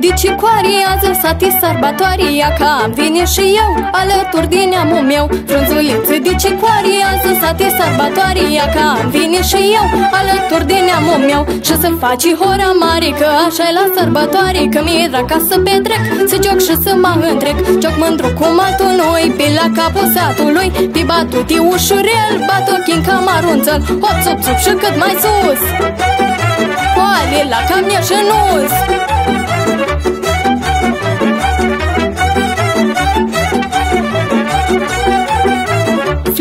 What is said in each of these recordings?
Dici coariază sati sărbătoarea Ca am vine și eu alături din neamul meu. Frunzuliță dici coariază sati sărbătoarea Ca am vine și eu. Alături din neamul meu Și să faci hora mare Că așa e la sărbătoare Că mi-e ca să petrec. Să joc și să mă întrec Joc mândru cum altul noi Pe la capul satului. Pe batuti ușurel Bat ochii în camarunțăl Hop, sup, sup și cât mai sus. Coale la camia și nus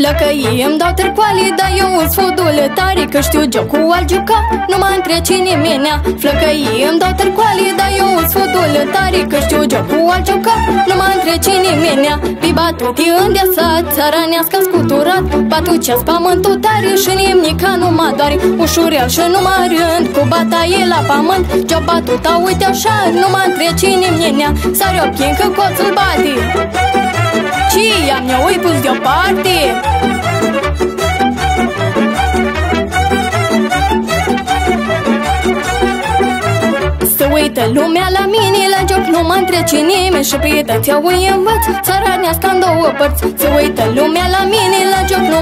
Flăcăii îmi dau târcoale, dar eu îți fodul tare Că știu jocul al juca, nu mă întrece nimenea Flăcăii îmi dau târcoale, dar eu îți fodul tare Că știu jocul al juca, nu mă întrece nimenea Pe batuti îndeasat, țaranească scuturat Batuceas pământul tare și nimnica nu mă doare. Ușurel și nu mă rând, cu bataie la pământ. Ce-o batuta, uite așa, nu mă întrece nimenea Sari o că coțul bate Tia minha oi pus parte uită lumea la mine La joc nu mă întrece nimeni Și pe tăția o învăț Țara nească în două părți. Se uită lumea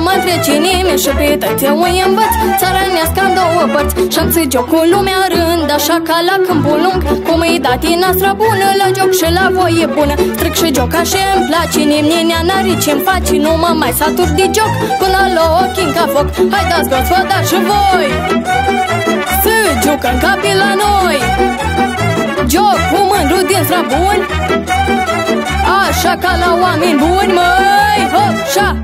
mă întrece nimeni Și pe tăția o învăț. Țara nească în două părți Și-am joc cu lumea rând Așa ca la câmpul lung. Cum îi dat din astra bună La joc și la voie bună. Stric și joc așa îmi place Nimnenea n-are ce-mi face Nu mă mai satur de joc. Până la ochii ca foc Hai dați vă da și voi. Să jucăm capii la noi. Joc cu mândru din strabuni Așa ca la oameni buni, măi, hop, șa